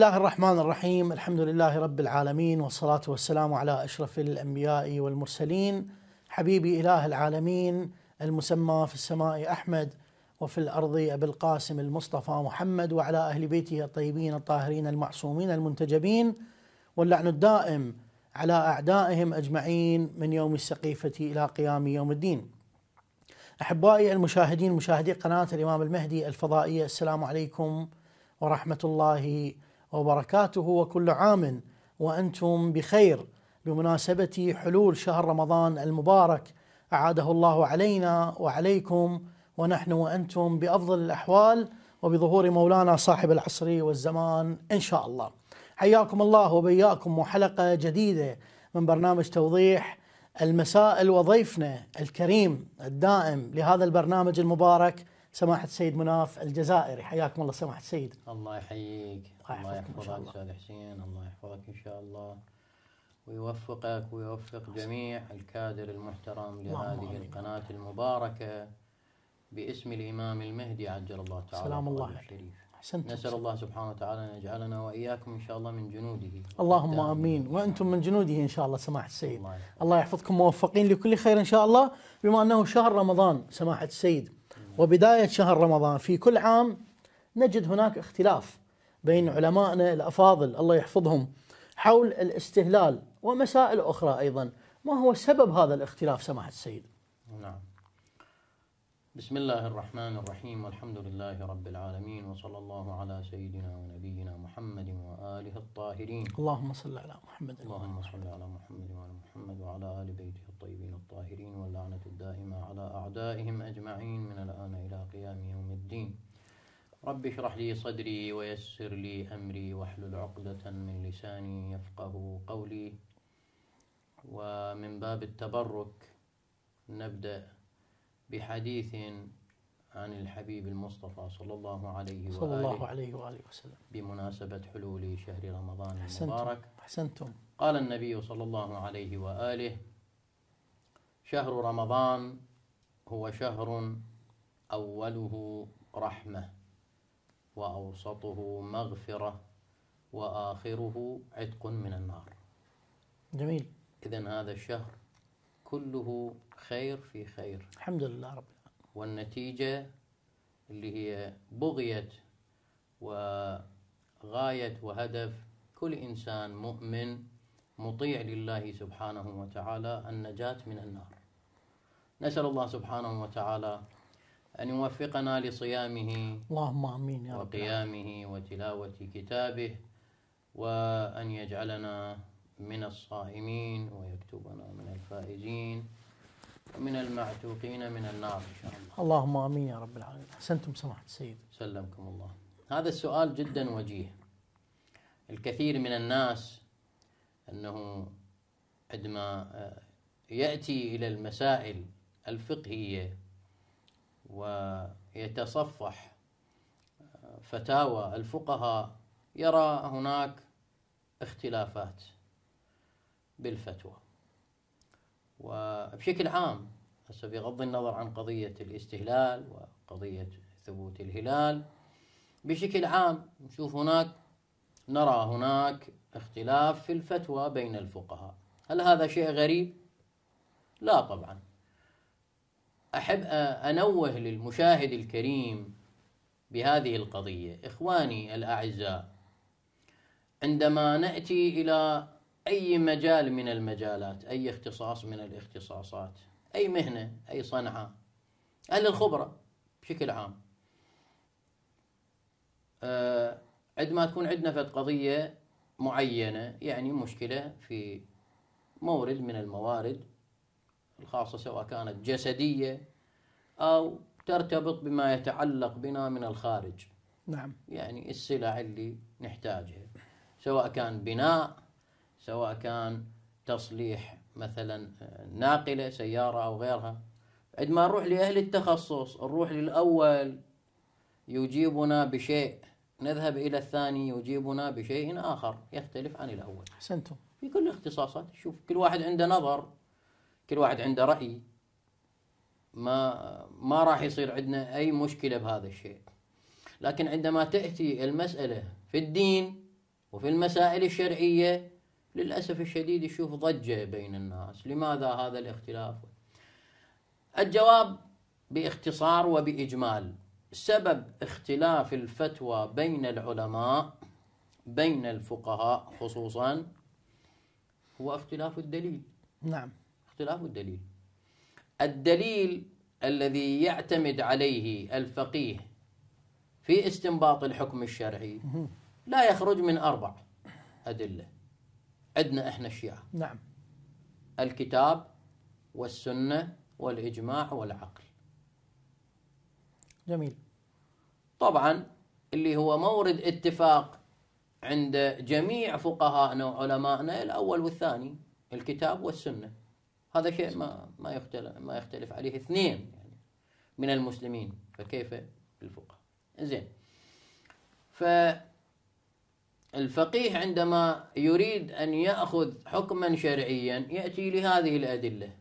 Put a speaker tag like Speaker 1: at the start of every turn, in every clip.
Speaker 1: الله الرحمن الرحيم. الحمد لله رب العالمين والصلاة والسلام على أشرف الأنبياء والمرسلين. حبيبي إله العالمين المسمى في السماء أحمد وفي الأرض أبي القاسم المصطفى محمد وعلى أهل بيته الطيبين الطاهرين المعصومين المنتجبين. واللعن الدائم على أعدائهم أجمعين من يوم السقيفة إلى قيام يوم الدين. أحبائي المشاهدين مشاهدي قناة الإمام المهدي الفضائية السلام عليكم ورحمة الله وبركاته وكل عام وأنتم بخير. بمناسبة حلول شهر رمضان المبارك أعاده الله علينا وعليكم ونحن وأنتم بأفضل الأحوال وبظهور مولانا صاحب العصر والزمان إن شاء الله. حياكم الله وبياكم وحلقة جديدة من برنامج توضيح المسائل وضيفنا الكريم الدائم لهذا البرنامج المبارك سماحة السيد مناف الجزائري. حياكم الله سماحة السيد
Speaker 2: الله يحييك.
Speaker 1: الله
Speaker 2: الله
Speaker 1: يحفظك إن شاء الله.
Speaker 2: أستاذ حسين. الله يحفظك إن شاء الله. ويوفقك ويوفق جميع الكادر المحترم لهذه
Speaker 1: آمين.
Speaker 2: القناة المباركة باسم الإمام المهدي عجل الله تعالى
Speaker 1: سلام الله.
Speaker 2: الشريف.
Speaker 1: أحسنتم.
Speaker 2: نسأل الله سبحانه وتعالى أن يجعلنا وإياكم إن شاء الله من جنوده.
Speaker 1: اللهم
Speaker 2: قدامه.
Speaker 1: آمين. وأنتم من جنوده إن شاء الله سماحة السيد.
Speaker 2: الله.
Speaker 1: الله يحفظكم. موفقين لكل خير إن شاء الله. بما أنه شهر رمضان سماحة السيد. وبداية شهر رمضان في كل عام نجد هناك اختلاف. بين علمائنا الأفاضل الله يحفظهم حول الاستهلال ومسائل أخرى أيضا. ما هو سبب هذا الاختلاف سماحة السيد؟
Speaker 2: نعم. بسم الله الرحمن الرحيم والحمد لله رب العالمين وصلى الله على سيدنا ونبينا محمد وآله الطاهرين.
Speaker 1: اللهم صل على محمد.
Speaker 2: اللهم صل على محمد وعلى محمد وعلى آل بيته الطيبين الطاهرين واللعنة الدائمة على أعدائهم أجمعين من الآن إلى قيام يوم الدين. رب اشرح لي صدري ويسر لي أمري واحلل عقدة من لساني يفقه قولي. ومن باب التبرك نبدأ بحديث عن الحبيب المصطفى صلى الله عليه
Speaker 1: صلى الله
Speaker 2: وآله
Speaker 1: عليه وآله وسلم.
Speaker 2: بمناسبة حلول شهر رمضان المبارك.
Speaker 1: أحسنتم.
Speaker 2: قال النبي صلى الله عليه وآله شهر رمضان هو شهر أوله رحمة. وأوسطه مغفرة وآخره عتق من النار.
Speaker 1: جميل.
Speaker 2: اذا هذا الشهر كله خير في خير.
Speaker 1: الحمد لله رب العالمين.
Speaker 2: والنتيجة اللي هي بغية وغاية وهدف كل إنسان مؤمن مطيع لله سبحانه وتعالى النجاة من النار. نسأل الله سبحانه وتعالى أن يوفقنا لصيامه
Speaker 1: اللهم آمين يا رب.
Speaker 2: وقيامه وتلاوة كتابه وأن يجعلنا من الصائمين ويكتبنا من الفائزين ومن المعتوقين من النار إن شاء الله.
Speaker 1: اللهم آمين يا رب العالمين. أحسنتم سماحة السيد.
Speaker 2: سلمكم الله. هذا السؤال جدا وجيه. الكثير من الناس أنه عندما آه، يأتي إلى المسائل الفقهية ويتصفح. فتاوى الفقهاء يرى هناك اختلافات بالفتوى. وبشكل عام هسه بغض النظر عن قضية الاستهلال وقضية ثبوت الهلال بشكل عام نشوف هناك نرى هناك اختلاف في الفتوى بين الفقهاء. هل هذا شيء غريب؟ لا طبعا. أحب أنوه للمشاهد الكريم بهذه القضية. إخواني الأعزاء عندما نأتي إلى أي مجال من المجالات أي اختصاص من الاختصاصات أي مهنة أي صنعة أهل الخبرة بشكل عام عندما تكون عندنا فد قضية معينة يعني مشكلة في مورد من الموارد الخاصة سواء كانت جسدية أو ترتبط بما يتعلق بنا من الخارج.
Speaker 1: نعم.
Speaker 2: يعني السلع اللي نحتاجها. سواء كان بناء سواء كان تصليح مثلا آه، ناقلة سيارة أو غيرها. عندما نروح لأهل التخصص نروح للأول يجيبنا بشيء. نذهب إلى الثاني يجيبنا بشيء آخر يختلف عن الأول.
Speaker 1: أحسنتم.
Speaker 2: في كل الاختصاصات شوف كل واحد عنده نظر. كل واحد عنده رأي. ما ما راح يصير عندنا أي مشكلة بهذا الشيء. لكن عندما تأتي المسألة في الدين وفي المسائل الشرعية للأسف الشديد يشوف ضجة بين الناس. لماذا هذا الاختلاف؟ الجواب باختصار وبإجمال. سبب اختلاف الفتوى بين العلماء بين الفقهاء خصوصا هو اختلاف الدليل.
Speaker 1: نعم.
Speaker 2: اختلاف الدليل. الدليل الذي يعتمد عليه الفقيه في استنباط الحكم الشرعي لا يخرج من أربع أدلة. عندنا إحنا الشيعة.
Speaker 1: نعم.
Speaker 2: الكتاب والسنة والإجماع والعقل.
Speaker 1: جميل.
Speaker 2: طبعا اللي هو مورد اتفاق عند جميع فقهائنا وعلمائنا الأول والثاني الكتاب والسنة. هذا شيء ما ما يختلف ما يختلف عليه اثنين يعني من المسلمين. فكيف الفقهاء زين. فالفقيه عندما يريد أن يأخذ حكما شرعيا يأتي لهذه الأدلة.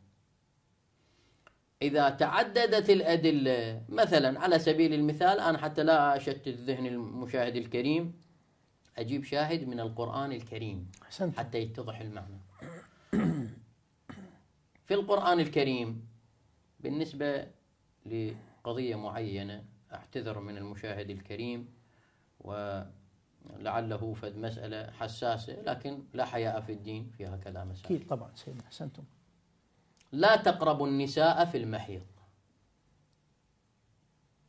Speaker 2: إذا تعددت الأدلة مثلا على سبيل المثال أنا حتى لا أشتت ذهن المشاهد الكريم أجيب شاهد من القرآن الكريم حتى يتضح المعنى. في القرآن الكريم بالنسبة لقضية معينة أعتذر من المشاهد الكريم ولعله فد مسألة حساسة لكن لا حياء في الدين في هكذا مسائل
Speaker 1: أكيد طبعا سيدنا أحسنتم.
Speaker 2: لا تقربوا النساء في المحيض.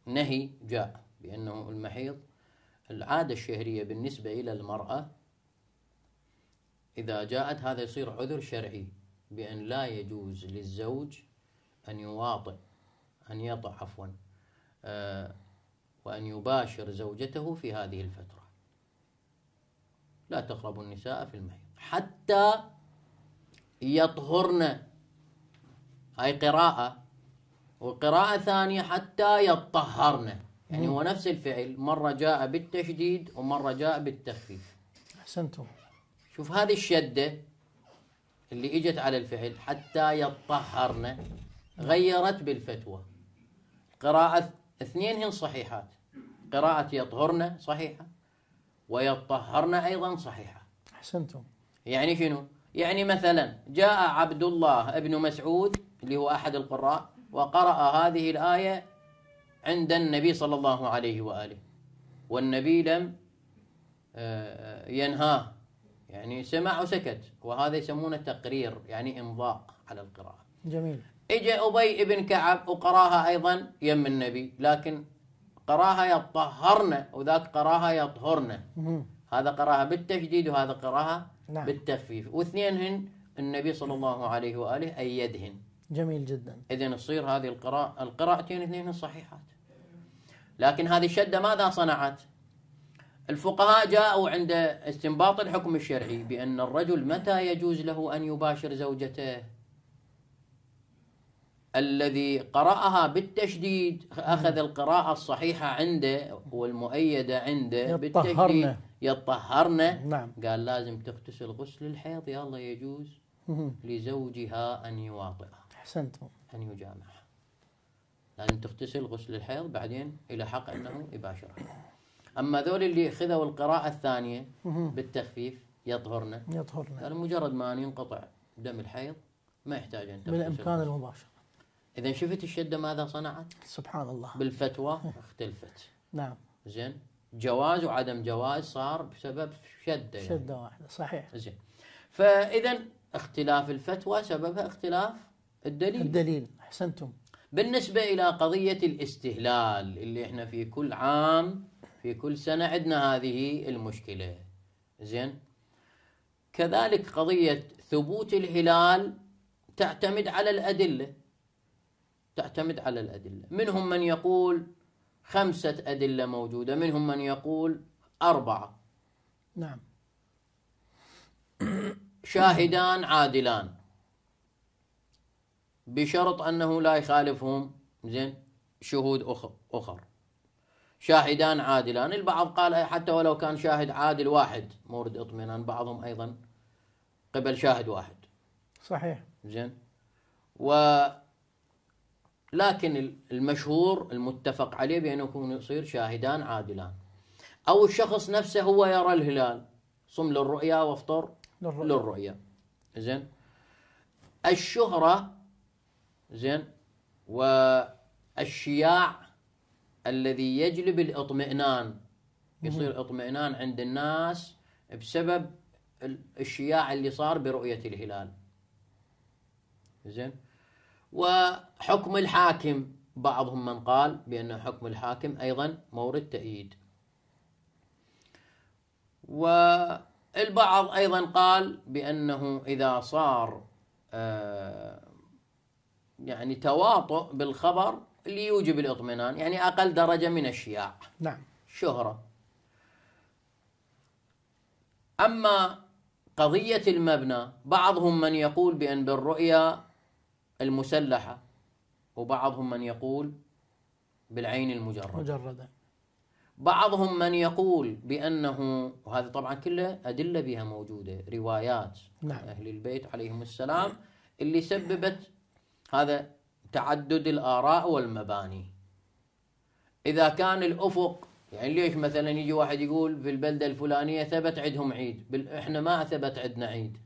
Speaker 2: نهي جاء بأنه المحيض العادة الشهرية بالنسبة إلى المرأة إذا جاءت هذا يصير عذر شرعي. بأن لا يجوز للزوج أن يواطئ أن يطع عفوا آه وأن يباشر زوجته في هذه الفترة. لا تقربوا النساء في المحيض حتى يطهرن. هاي قراءة وقراءة ثانية حتى يطهرن. يعني هو نفس الفعل مرة جاء بالتشديد ومرة جاء بالتخفيف.
Speaker 1: أحسنتم.
Speaker 2: شوف هذه الشدة. اللي إجت على الفعل حتى يطهرن غيرت بالفتوى. قراءة اثنين هن صحيحات. قراءة يطهرن صحيحة ويطهرن أيضا صحيحة.
Speaker 1: أحسنتم.
Speaker 2: يعني شنو؟ يعني مثلا جاء عبد الله ابن مسعود اللي هو أحد القراء وقرأ هذه الآية عند النبي صلى الله عليه وآله والنبي لم آه، ينهاه. يعني سمع وسكت وهذا يسمونه تقرير يعني إمضاء على القراءة.
Speaker 1: جميل.
Speaker 2: اجى أبي بن كعب وقراها أيضا يم النبي لكن قراها يطهرن وذاك قراها يطهرن.
Speaker 1: مهم.
Speaker 2: هذا قراها بالتشديد وهذا قراها
Speaker 1: نعم.
Speaker 2: بالتخفيف. واثنينهن النبي صلى الله عليه وآله أيدهن
Speaker 1: جميل جدا.
Speaker 2: إذن تصير هذه القراءة القراءتين اثنين صحيحات. لكن هذه الشدة ماذا صنعت؟ الفقهاء جاءوا عند استنباط الحكم الشرعي بأن الرجل متى يجوز له أن يباشر زوجته؟ الذي قرأها بالتشديد أخذ القراءة الصحيحة عنده والمؤيدة عنده. بالتشديد. يطهرن
Speaker 1: نعم.
Speaker 2: قال لازم تغتسل غسل الحيض يلا يجوز. لزوجها أن يواطئها
Speaker 1: أحسنتم.
Speaker 2: أن يجامعها لازم تغتسل غسل الحيض بعدين إلى حق أنه يباشرها أما ذول اللي خذوا القراءة الثانية
Speaker 1: مهم.
Speaker 2: بالتخفيف يطهرن
Speaker 1: يطهرنا
Speaker 2: قال مجرد ما ينقطع دم الحيض ما يحتاج أن تغتسل
Speaker 1: بالإمكان المباشرة
Speaker 2: إذا شفت الشدة ماذا صنعت؟
Speaker 1: سبحان الله.
Speaker 2: بالفتوى اختلفت.
Speaker 1: نعم.
Speaker 2: زين. جواز وعدم جواز صار بسبب شدة يعني.
Speaker 1: شدة واحدة صحيح.
Speaker 2: زين. فإذا اختلاف الفتوى سببها اختلاف الدليل.
Speaker 1: الدليل. أحسنتم.
Speaker 2: بالنسبة إلى قضية الاستهلال اللي إحنا في كل عام في كل سنة عندنا هذه المشكلة. زين؟ كذلك قضية ثبوت الهلال تعتمد على الأدلة. تعتمد على الأدلة. منهم من يقول خمسة أدلة موجودة منهم من يقول أربعة.
Speaker 1: نعم.
Speaker 2: شاهدان عادلان. بشرط أنه لا يخالفهم زين؟ شهود أخر, شاهدان عادلان. البعض قال حتى ولو كان شاهد عادل واحد مورد اطمئنان. بعضهم أيضا قبل شاهد واحد.
Speaker 1: صحيح.
Speaker 2: زين؟ و لكن المشهور المتفق عليه بأنه يكون يصير شاهدان عادلان. أو الشخص نفسه هو يرى الهلال. صم للرؤيا وافطر
Speaker 1: للرؤيا.
Speaker 2: للرؤيا. زين؟ الشهرة زين؟ والشياع الذي يجلب الاطمئنان. يصير اطمئنان عند الناس بسبب ال- الشياع اللي صار برؤية الهلال. زين؟ وحكم الحاكم بعضهم من قال بأن حكم الحاكم أيضا مورد تأييد. والبعض أيضا قال بأنه إذا صار آه، يعني تواطؤ بالخبر اللي يوجب الاطمئنان يعني أقل درجة من الشياع.
Speaker 1: نعم.
Speaker 2: شهرة. أما قضية المبنى بعضهم من يقول بأن بالرؤيا المسلحة وبعضهم من يقول بالعين المجردة.
Speaker 1: مجردا
Speaker 2: بعضهم من يقول بأنه وهذا طبعا كله أدلة بها موجودة روايات
Speaker 1: نعم.
Speaker 2: أهل البيت عليهم السلام اللي سببت هذا تعدد الآراء والمباني. إذا كان الأفق يعني ليش مثلا يجي واحد يقول في البلدة الفلانية ثبت عندهم عيد بل إحنا ما ثبت عندنا عيد.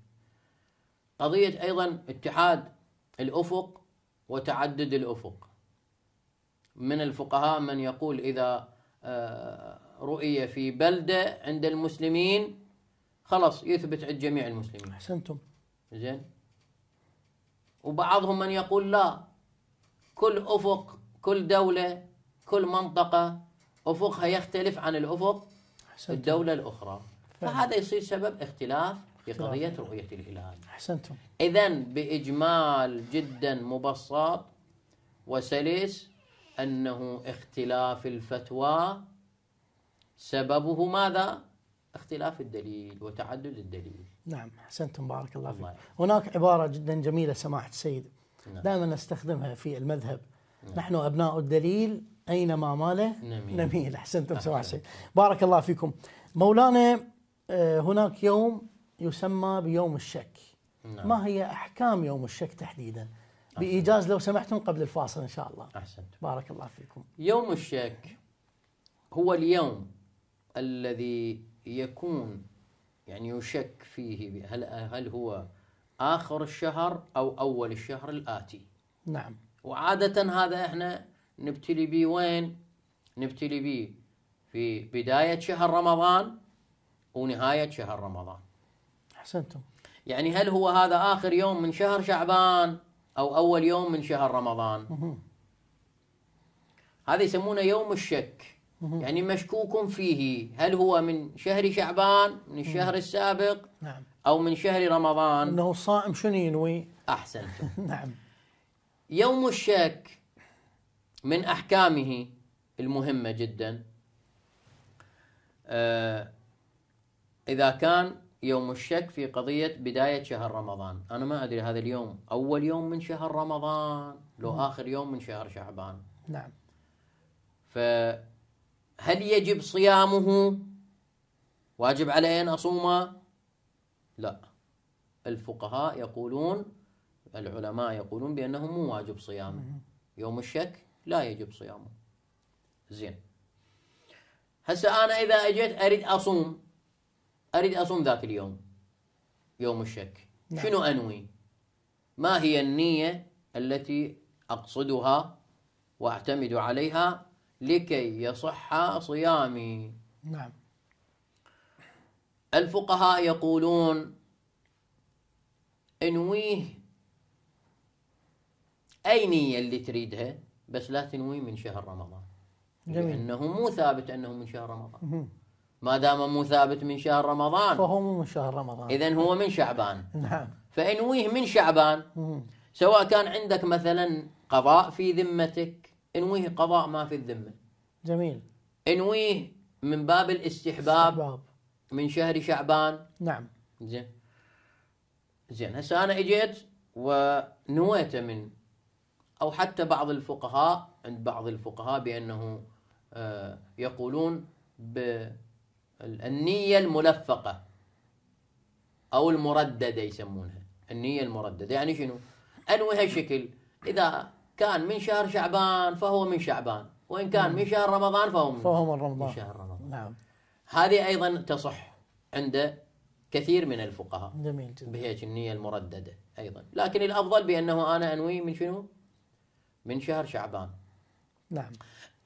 Speaker 2: قضية أيضا اتحاد الأفق وتعدد الأفق. من الفقهاء من يقول إذا آه، رؤية في بلدة عند المسلمين خلاص يثبت عند جميع المسلمين.
Speaker 1: أحسنتم.
Speaker 2: زين. وبعضهم من يقول لا. كل أفق كل دولة كل منطقة أفقها يختلف عن الأفق
Speaker 1: أحسنتم.
Speaker 2: الدولة الأخرى.
Speaker 1: فعلا.
Speaker 2: فهذا يصير سبب اختلاف في. قضية رؤية الهلال.
Speaker 1: أحسنتم.
Speaker 2: اذا بإجمال جدا مبسط وسلس أنه اختلاف الفتوى سببه ماذا؟ اختلاف الدليل وتعدد الدليل.
Speaker 1: نعم أحسنتم بارك الله فيك.
Speaker 2: الله
Speaker 1: هناك عبارة جدا جميلة سماحة السيد.
Speaker 2: نعم.
Speaker 1: دائما نستخدمها في المذهب. نحن أبناء الدليل اينما ماله؟
Speaker 2: نميل.
Speaker 1: نميل. أحسنتم سماحة
Speaker 2: أحسنت.
Speaker 1: السيد. بارك الله فيكم. مولانا آه، هناك يوم يسمى بيوم الشك.
Speaker 2: نعم.
Speaker 1: ما هي أحكام يوم الشك تحديدا؟ بإيجاز لو سمحتم قبل الفاصل إن شاء الله.
Speaker 2: احسنت
Speaker 1: بارك الله فيكم.
Speaker 2: يوم الشك هو اليوم الذي يكون يعني يشك فيه. هل هل هو آخر الشهر أو أول الشهر الآتي.
Speaker 1: نعم.
Speaker 2: وعادة هذا إحنا نبتلي به وين؟ نبتلي به في بداية شهر رمضان ونهاية شهر رمضان.
Speaker 1: أحسنتم.
Speaker 2: يعني هل هو هذا آخر يوم من شهر شعبان أو أول يوم من شهر رمضان؟ هذا يسمونه يوم الشك. يعني مشكوك فيه. هل هو من شهر شعبان من الشهر السابق؟
Speaker 1: نعم.
Speaker 2: أو من شهر رمضان.
Speaker 1: إنه الصائم شنو ينوي؟
Speaker 2: أحسنتم
Speaker 1: نعم.
Speaker 2: يوم الشك من أحكامه المهمة جدا. آه، إذا كان يوم الشك في قضية بداية شهر رمضان. أنا ما أدري هذا اليوم. أول يوم من شهر رمضان لو آخر يوم من شهر شعبان.
Speaker 1: نعم.
Speaker 2: فهل يجب صيامه؟ واجب علي أن أصومه؟ لا. الفقهاء يقولون العلماء يقولون بأنه مو واجب صيامه. يوم الشك لا يجب صيامه. زين. هسه أنا إذا أجيت أريد أصوم أريد أصوم ذاك اليوم يوم الشك.
Speaker 1: نعم.
Speaker 2: شنو أنوي؟ ما هي النية التي أقصدها وأعتمد عليها لكي يصح صيامي؟
Speaker 1: نعم.
Speaker 2: الفقهاء يقولون انويه أي نية اللي تريدها بس لا تنوي من شهر رمضان.
Speaker 1: جميل.
Speaker 2: لأنه مو ثابت أنه من شهر رمضان. ما دام مو ثابت من شهر رمضان
Speaker 1: فهو مو من شهر رمضان.
Speaker 2: اذا هو من شعبان.
Speaker 1: نعم.
Speaker 2: فإنويه من شعبان. سواء كان عندك مثلا قضاء في ذمتك إنويه قضاء ما في الذمة.
Speaker 1: جميل.
Speaker 2: إنويه من باب الاستحباب.
Speaker 1: استحباب.
Speaker 2: من شهر شعبان.
Speaker 1: نعم.
Speaker 2: زين. زين هسه أنا إجيت ونويت من أو حتى بعض الفقهاء عند بعض الفقهاء بأنه آه، يقولون بالنيه الملفقة أو المرددة يسمونها. النية المرددة. يعني شنو؟ انوي هالشكل إذا كان من شهر شعبان فهو من شعبان وإن كان من شهر رمضان فهو من,
Speaker 1: فهو من
Speaker 2: من
Speaker 1: رمضان
Speaker 2: شهر رمضان.
Speaker 1: نعم.
Speaker 2: هذه أيضا تصح عند كثير من الفقهاء.
Speaker 1: جميل جدا.
Speaker 2: بهيك النية المرددة أيضا. لكن الأفضل بأنه أنا أنوي من شنو؟ من شهر شعبان.
Speaker 1: نعم.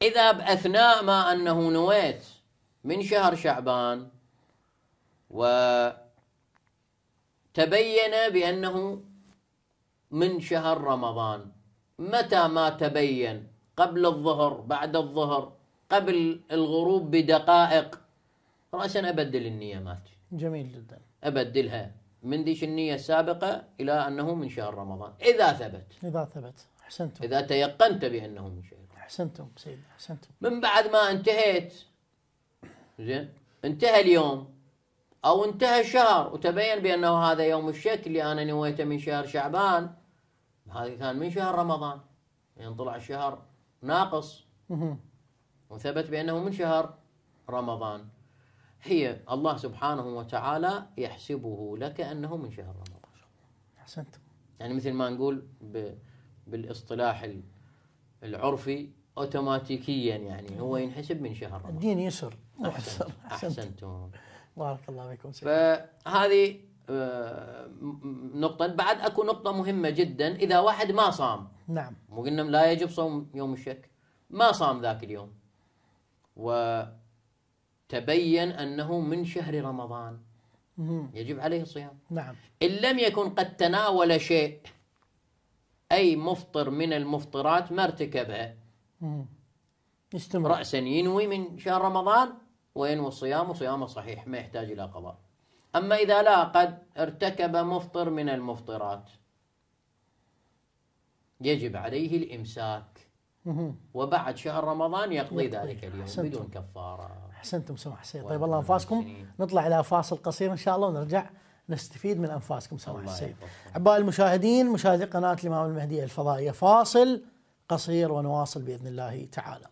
Speaker 2: إذا بأثناء ما أنه نويت من شهر شعبان وتبين بأنه من شهر رمضان متى ما تبين؟ قبل الظهر بعد الظهر قبل الغروب بدقائق. رأسا أبدل النية مات
Speaker 1: جميل جدا.
Speaker 2: أبدلها من ديش النية السابقة إلى أنه من شهر رمضان. إذا ثبت.
Speaker 1: إذا ثبت. أحسنتم.
Speaker 2: إذا تيقنت بأنه من شهر.
Speaker 1: أحسنتم سيدي أحسنتم.
Speaker 2: من بعد ما انتهيت زين انتهى اليوم أو انتهى الشهر وتبين بأنه هذا يوم الشك اللي أنا نويته من شهر شعبان هذا كان من شهر رمضان. يعني طلع الشهر ناقص. وثبت بأنه من شهر رمضان. هي الله سبحانه وتعالى يحسبه لك أنه من شهر رمضان.
Speaker 1: أحسنتم
Speaker 2: يعني مثل ما نقول ب... بالاصطلاح ال- العرفي اوتوماتيكيا يعني هو ينحسب من شهر رمضان.
Speaker 1: الدين يسر. أحسنتم أحسنتم. بارك الله فيكم
Speaker 2: فهذه آه، نقطة. بعد أكو نقطة مهمة جدا. إذا واحد ما صام
Speaker 1: نعم.
Speaker 2: مو قلنا لا يجب صوم يوم الشك ما صام ذاك اليوم. وتبين أنه من شهر رمضان. يجب عليه الصيام
Speaker 1: نعم
Speaker 2: إن لم يكن قد تناول شيء أي مفطر من المفطرات ما ارتكبها.
Speaker 1: يستمر
Speaker 2: رأسا ينوي من شهر رمضان وينوي الصيام وصيامه صحيح ما يحتاج إلى قضاء أما إذا لا قد ارتكب مفطر من المفطرات يجب عليه الإمساك. وبعد شهر رمضان يقضي. ذلك اليوم. بدون كفارة
Speaker 1: أحسنتم سماح السيد. طيب الله أنفاسكم.
Speaker 2: المحسنين.
Speaker 1: نطلع إلى فاصل قصير إن شاء الله ونرجع نستفيد من أنفاسكم سماح
Speaker 2: الله
Speaker 1: السيد. أحبائي المشاهدين مشاهدي قناة الإمام المهدي الفضائية فاصل قصير ونواصل بإذن الله تعالى.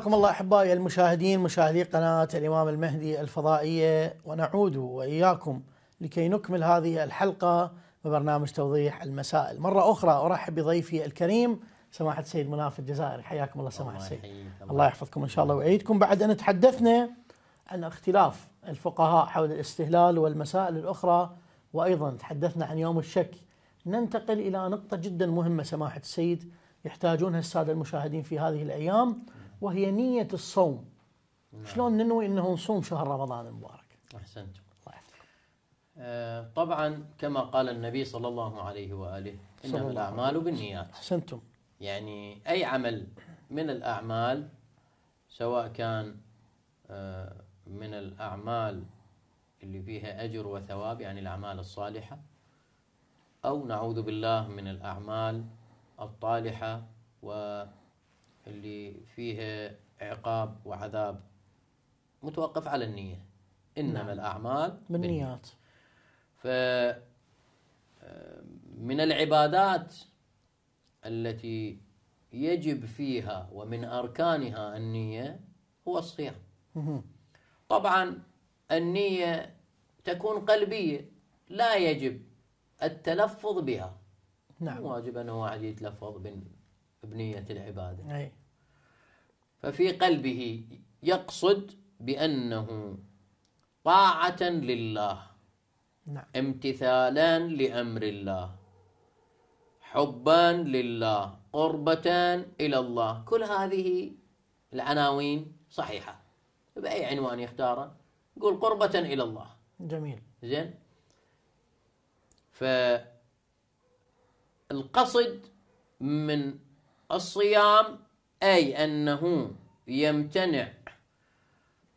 Speaker 1: حياكم الله أحبائي المشاهدين مشاهدي قناة الإمام المهدي الفضائية ونعود وإياكم لكي نكمل هذه الحلقة ببرنامج توضيح المسائل. مرة أخرى أرحب بضيفي الكريم سماحة السيد مناف الجزائري حياكم الله سماحة
Speaker 2: الله
Speaker 1: السيد.
Speaker 2: يحييك
Speaker 1: الله يحفظكم إن شاء الله ويعيدكم بعد أن تحدثنا عن اختلاف الفقهاء حول الاستهلال والمسائل الأخرى وأيضا تحدثنا عن يوم الشك. ننتقل إلى نقطة جدا مهمة سماحة السيد يحتاجونها السادة المشاهدين في هذه الأيام وهي نية الصوم. شلون ننوي إنه نصوم شهر رمضان المبارك؟
Speaker 2: أحسنتم
Speaker 1: الله يحفظكم.
Speaker 2: آه، طبعا كما قال النبي صلى الله عليه وآله إنما الأعمال بالنيات
Speaker 1: أحسنتم.
Speaker 2: يعني أي عمل من الأعمال سواء كان آه، من الأعمال اللي فيها أجر وثواب يعني الأعمال الصالحة أو نعوذ بالله من الأعمال الطالحة واللي فيها عقاب وعذاب متوقف على النية إنما
Speaker 1: نعم.
Speaker 2: الأعمال
Speaker 1: بالنيات.
Speaker 2: ف من العبادات التي يجب فيها ومن أركانها النية هو الصيام. طبعا النية تكون قلبية لا يجب التلفظ بها.
Speaker 1: نعم.
Speaker 2: واجب انه واحد يتلفظ بن- بنية العبادة.
Speaker 1: أي.
Speaker 2: ففي قلبه يقصد بأنه طاعة لله.
Speaker 1: نعم.
Speaker 2: امتثالا لأمر الله. حبا لله. قربة إلى الله. كل هذه العناوين صحيحة. بأي عنوان يختاره يقول قربة إلى الله.
Speaker 1: جميل.
Speaker 2: زين. فالقصد من الصيام أي أنه يمتنع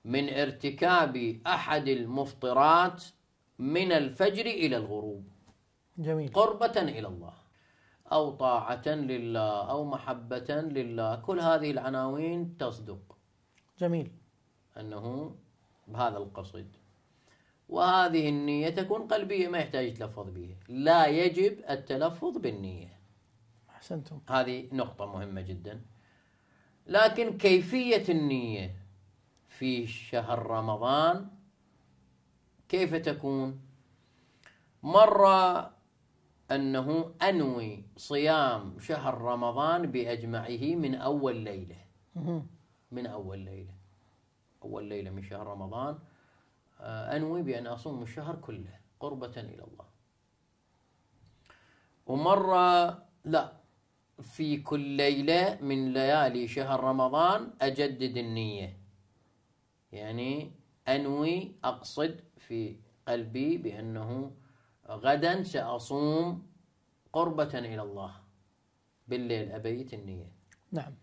Speaker 2: من ارتكاب أحد المفطرات من الفجر إلى الغروب.
Speaker 1: جميل.
Speaker 2: قربة إلى الله أو طاعة لله أو محبة لله. كل هذه العناوين تصدق.
Speaker 1: جميل.
Speaker 2: أنه بهذا القصد. وهذه النية تكون قلبية ما يحتاج يتلفظ بها لا يجب التلفظ بالنية.
Speaker 1: أحسنتم.
Speaker 2: هذه نقطة مهمة جدا. لكن كيفية النية في شهر رمضان كيف تكون؟ مرة أنه أنوي صيام شهر رمضان بأجمعه من أول ليلة. من أول ليلة. أول ليلة من شهر رمضان آه، أنوي بأن أصوم الشهر كله قربة إلى الله. ومرة لا في كل ليلة من ليالي شهر رمضان أجدد النية. يعني أنوي أقصد في قلبي بأنه غدا سأصوم قربة إلى الله. بالليل أبيت النية.
Speaker 1: نعم.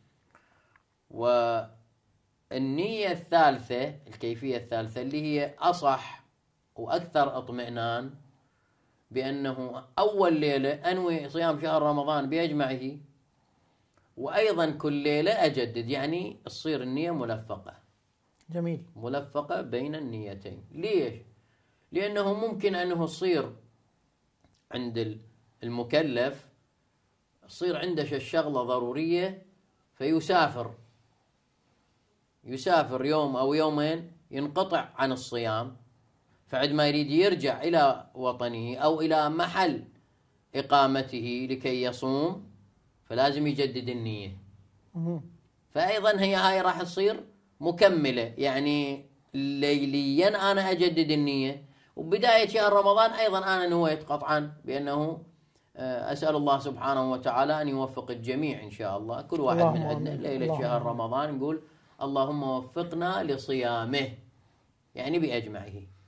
Speaker 2: والنية الثالثة الكيفية الثالثة اللي هي أصح وأكثر اطمئنان بأنه أول ليلة أنوي صيام شهر رمضان بأجمعه وأيضا كل ليلة أجدد يعني تصير النية ملفقة.
Speaker 1: جميل.
Speaker 2: ملفقة بين النيتين. ليش؟ لأنه ممكن أنه يصير عند ال- المكلف يصير عنده ش- شغلة ضرورية فيسافر. يسافر يوم أو يومين ينقطع عن الصيام. فعد ما يريد يرجع إلى وطنه أو إلى محل إقامته لكي يصوم فلازم يجدد النية.
Speaker 1: مهم.
Speaker 2: فايضا هي هاي راح تصير مكملة يعني ليليا أنا أجدد النية. وبداية شهر رمضان أيضا أنا نويت قطعا بأنه آه، أسأل الله سبحانه وتعالى أن يوفق الجميع إن شاء الله. كل واحد
Speaker 1: اللهم
Speaker 2: من عندنا
Speaker 1: اللهم
Speaker 2: شهر. رمضان نقول اللهم وفقنا لصيامه. يعني بأجمعه.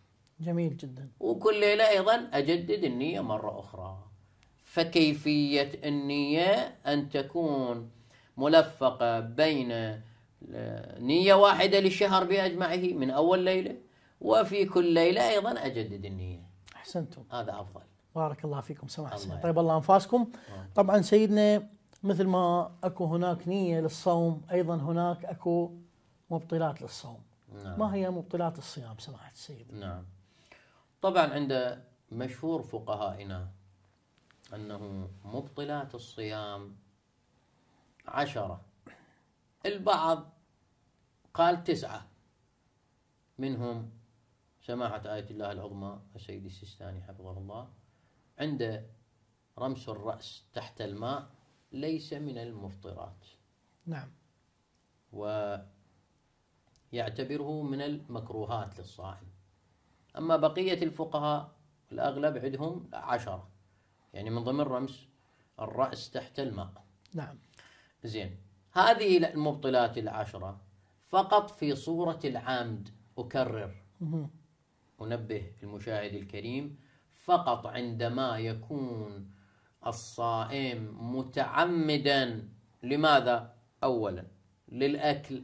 Speaker 1: جميل جدا.
Speaker 2: وكل ليلة أيضا أجدد النية مرة أخرى. فكيفية النية؟ أن تكون ملفقة بين نية واحدة للشهر بأجمعه من أول ليلة وفي كل ليلة أيضا أجدد النية.
Speaker 1: أحسنتم.
Speaker 2: هذا أفضل.
Speaker 1: بارك الله فيكم. سماحه
Speaker 2: الله
Speaker 1: طيب الله أنفاسكم. طبعا سيدنا مثل ما أكو هناك نية للصوم أيضا هناك أكو مبطلات للصوم.
Speaker 2: نعم.
Speaker 1: ما هي مبطلات الصيام؟ سماحة السيد.
Speaker 2: نعم. طبعا عند مشهور فقهائنا أنه مبطلات الصيام عشرة. البعض قال تسعة. منهم سماحة آية الله العظمى السيد السيستاني حفظه الله عند رمس الرأس تحت الماء ليس من المفطرات.
Speaker 1: نعم.
Speaker 2: ويعتبره من المكروهات للصائم. أما بقية الفقهاء الأغلب عندهم عشرة. يعني من ضمن رمس الرأس تحت الماء.
Speaker 1: نعم.
Speaker 2: زين. هذه المبطلات العشرة فقط في صورة العمد أكرر. أنبه المشاهد الكريم فقط عندما يكون الصائم متعمدا. لماذا؟ أولا للأكل.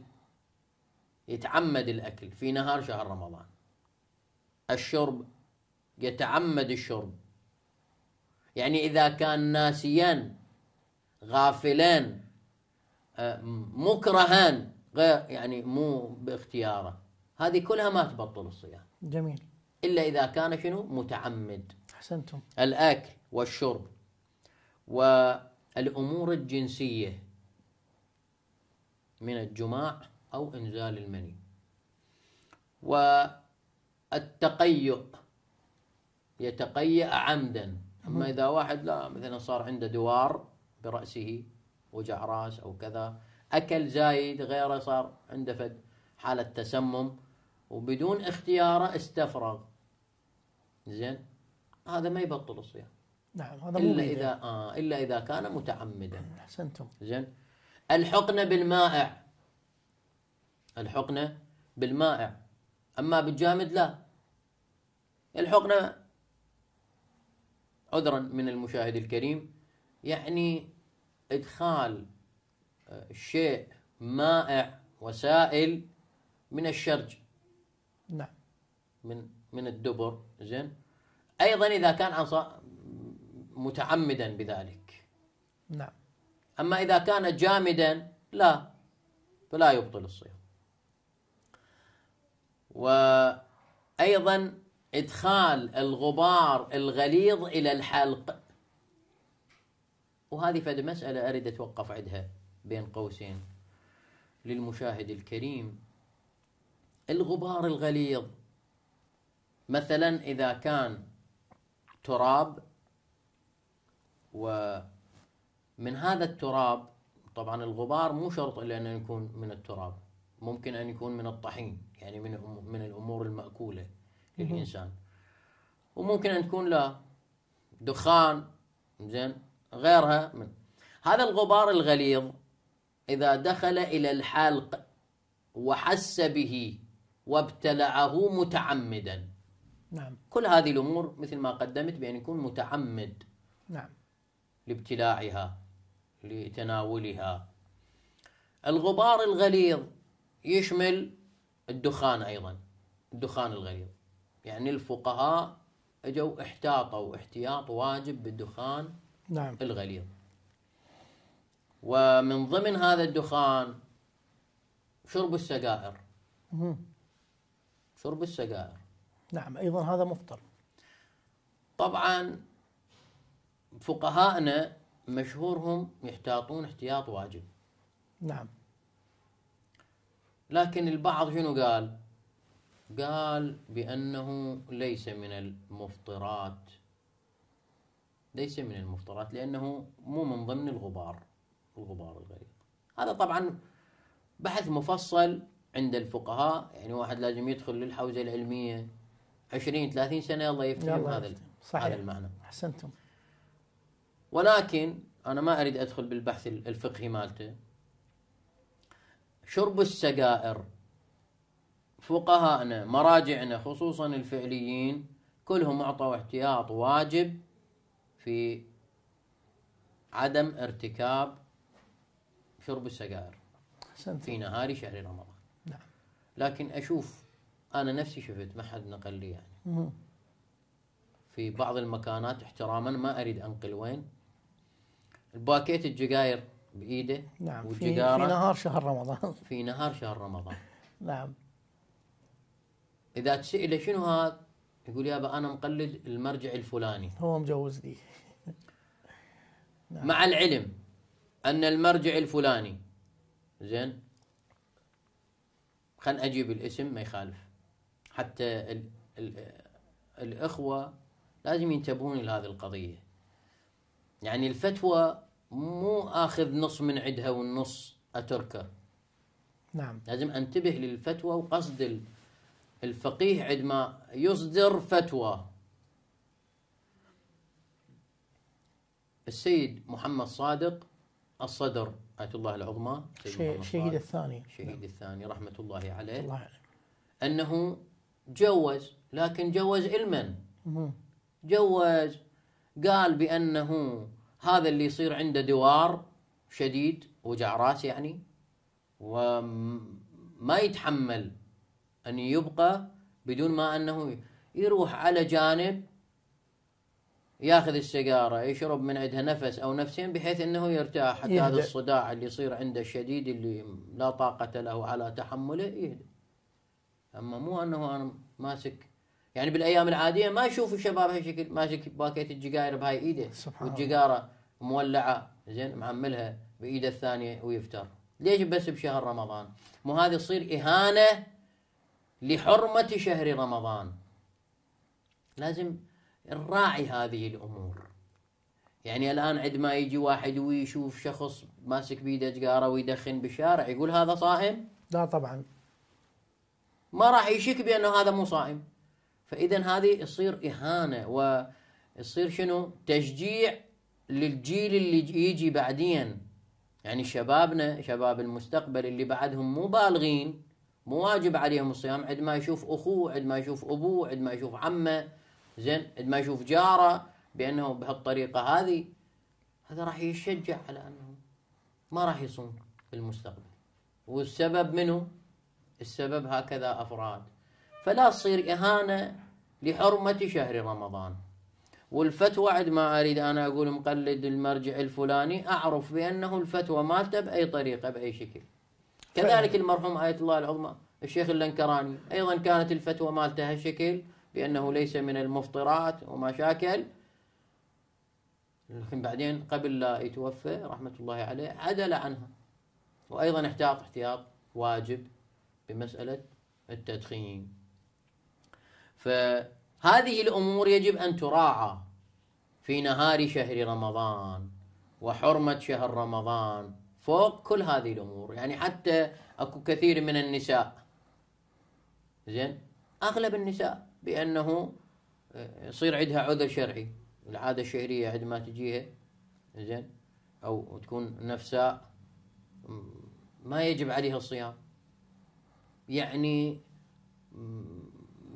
Speaker 2: يتعمد الأكل في نهار شهر رمضان. الشرب يتعمد الشرب. يعني إذا كان ناسيا غافلا آه، مكرها غير يعني مو باختياره. هذه كلها ما تبطل الصيام.
Speaker 1: جميل.
Speaker 2: إلا إذا كان شنو؟ متعمد.
Speaker 1: أحسنتم.
Speaker 2: الأكل والشرب والأمور الجنسية من الجماع أو إنزال المني. والتقيؤ يتقيأ عمدا. أما إذا واحد لا مثلا صار عنده دوار برأسه وجع راس أو كذا أكل زايد غيره صار عنده فد حالة تسمم وبدون اختياره استفرغ. زين؟ هذا ما يبطل الصيام.
Speaker 1: نعم هذا إلا.
Speaker 2: إذا آه إلا إذا كان متعمدا.
Speaker 1: أحسنتم.
Speaker 2: زين؟ الحقنه بالمائع. الحقنه بالمائع. أما بالجامد لا. الحقنه عذرا من المشاهد الكريم. يعني إدخال آه، شيء مائع وسائل من الشرج.
Speaker 1: نعم.
Speaker 2: من من الدبر زين. أيضا إذا كان عن صا- متعمدا بذلك.
Speaker 1: نعم.
Speaker 2: أما إذا كان جامدا لا. فلا يبطل الصيام وأيضا إدخال الغبار الغليظ إلى الحلق. وهذه فد مسألة أريد أتوقف عندها بين قوسين. للمشاهد الكريم الغبار الغليظ مثلا إذا كان تراب ومن هذا التراب طبعا الغبار مو شرط إلا أن يكون من التراب ممكن أن يكون من الطحين. يعني من من الأمور المأكولة للإنسان. وممكن أن تكون لا. دخان زين غيرها من. هذا الغبار الغليظ إذا دخل إلى الحلق وحس به وابتلعه متعمدا.
Speaker 1: نعم.
Speaker 2: كل هذه الأمور مثل ما قدمت بأن يكون متعمد.
Speaker 1: نعم.
Speaker 2: لابتلاعها لتناولها. الغبار الغليظ يشمل الدخان أيضا الدخان الغليظ يعني الفقهاء أجوا احتاطوا احتياط واجب بالدخان
Speaker 1: نعم.
Speaker 2: الغليظ ومن ضمن هذا الدخان شرب السجائر. شرب السجائر.
Speaker 1: نعم أيضا هذا مفطر.
Speaker 2: طبعا فقهاءنا مشهورهم يحتاطون احتياط واجب.
Speaker 1: نعم.
Speaker 2: لكن البعض شنو قال؟ قال بأنه ليس من المفطرات. ليس من المفطرات لأنه مو من ضمن الغبار الغبار الغليظ هذا طبعا بحث مفصل عند الفقهاء. يعني واحد لازم يدخل للحوزة العلمية 20 30 سنة الله يفهم
Speaker 1: يلا
Speaker 2: هذا
Speaker 1: يفتهم.
Speaker 2: هذا
Speaker 1: صحيح
Speaker 2: المعنى.
Speaker 1: أحسنتم.
Speaker 2: ولكن أنا ما أريد أدخل بالبحث الفقهي مالته. شرب السجائر. فقهاءنا مراجعنا خصوصا الفعليين كلهم أعطوا احتياط واجب في عدم ارتكاب شرب السجائر في نهار شهر رمضان.
Speaker 1: نعم.
Speaker 2: لكن أشوف أنا نفسي شفت ما حد نقل لي يعني.
Speaker 1: مهم.
Speaker 2: في بعض المكانات احتراما ما أريد أنقل وين. الباكيت الجزائر بإيده
Speaker 1: نعم في, في
Speaker 2: والجزارة
Speaker 1: نهار شهر رمضان.
Speaker 2: في نهار شهر رمضان.
Speaker 1: نعم.
Speaker 2: إذا تسأله شنو هذا يقول يابا أنا مقلد المرجع الفلاني.
Speaker 1: هو مجوز لي. نعم.
Speaker 2: مع العلم أن المرجع الفلاني زين خل أجيب الاسم ما يخالف. حتى ال ال الإخوة لازم ينتبهون لهذه القضية. يعني الفتوى مو آخذ نص من عندها والنص أتركه.
Speaker 1: نعم.
Speaker 2: لازم أنتبه للفتوى وقصد ال- الفقيه عندما يصدر فتوى. السيد محمد صادق الصدر آية الله العظمى. سيد
Speaker 1: شي-
Speaker 2: محمد
Speaker 1: شهيد
Speaker 2: صادق،
Speaker 1: الثاني.
Speaker 2: الشهيد الثاني رحمة الله عليه.
Speaker 1: الله يعلم
Speaker 2: أنه جوز لكن جوز علما. جوز قال بأنه هذا اللي يصير عنده دوار شديد وجع راس يعني وما يتحمل أن يبقى بدون ما أنه يروح على جانب ياخذ السيجارة يشرب من عندها نفس أو نفسين بحيث أنه يرتاح حتى
Speaker 1: يهدأ.
Speaker 2: هذا الصداع اللي يصير عنده الشديد اللي لا طاقة له على تحمله يهدأ أما مو أنه أنا ماسك يعني بالأيام العادية ما يشوف الشباب هالشكل ماسك باكيت الجزائر بهاي إيده
Speaker 1: سبحان الله.
Speaker 2: والجزاره مولعة زين معملها بإيده الثانية ويفتر. ليش بس بشهر رمضان؟ مو هذه تصير إهانة لحرمة شهر رمضان. لازم نراعي هذه الأمور. يعني الآن عندما يجي واحد ويشوف شخص ماسك بيده سجاره ويدخن بالشارع يقول هذا صائم؟
Speaker 1: لا طبعا.
Speaker 2: ما راح يشك بأنه هذا مو صائم. فاذا هذه يصير إهانة ويصير شنو؟ تشجيع للجيل اللي يجي بعدين. يعني شبابنا شباب المستقبل اللي بعدهم مو بالغين مو واجب عليهم الصيام عندما يشوف أخوه عندما يشوف أبوه عندما يشوف عمه زين عندما يشوف جاره بانه بهالطريقة هذه. هذا راح يشجع على انه ما راح يصوم في المستقبل. والسبب منه السبب هكذا أفراد. فلا تصير إهانة لحرمة شهر رمضان. والفتوى عندما أريد أنا أقول مقلد المرجع الفلاني أعرف بأنه الفتوى مالته بأي طريقة بأي شكل. كذلك المرحوم آية الله العظمى الشيخ اللنكراني أيضا كانت الفتوى مالته هالشكل بأنه ليس من المفطرات وما شاكل لكن بعدين قبل لا يتوفى رحمة الله عليه عدل عنها. وأيضا احتاط احتياط واجب بمسألة التدخين. هذه الأمور يجب أن تراعى في نهار شهر رمضان وحرمة شهر رمضان فوق كل هذه الأمور. يعني حتى أكو كثير من النساء. زين؟ أغلب النساء بأنه آه، يصير عندها عذر شرعي. العادة الشهرية عندما تجيها. زين؟ أو تكون نفساء ما يجب عليها الصيام. يعني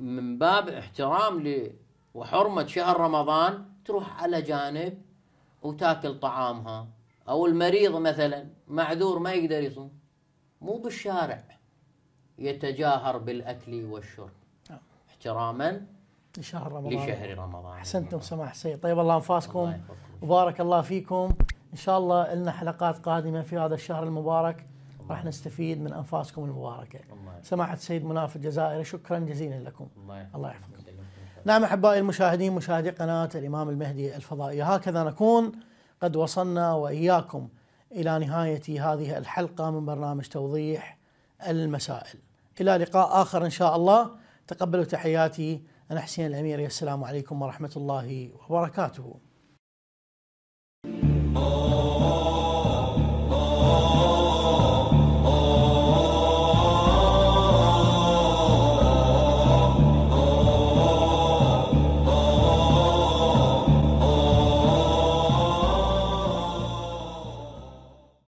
Speaker 2: من باب احترام ل وحرمة شهر رمضان تروح على جانب وتاكل طعامها. أو المريض مثلا معذور ما يقدر يصوم. مو بالشارع. يتجاهر بالأكل والشرب. نعم. احتراما
Speaker 1: لشهر رمضان.
Speaker 2: لشهر رمضان.
Speaker 1: أحسنتم سماح سيد طيب الله أنفاسكم. وبارك الله فيكم. إن شاء الله لنا حلقات قادمة في هذا الشهر المبارك. راح نستفيد من أنفاسكم المباركة. سماحة السيد مناف الجزائري شكرا جزيلا لكم. الله يحفظكم. نعم أحبائي المشاهدين مشاهدي قناة الإمام المهدي الفضائية هكذا نكون قد وصلنا وإياكم إلى نهاية هذه الحلقة من برنامج توضيح المسائل. إلى لقاء آخر إن شاء الله. تقبلوا تحياتي. أنا حسين الأميري السلام عليكم ورحمة الله وبركاته.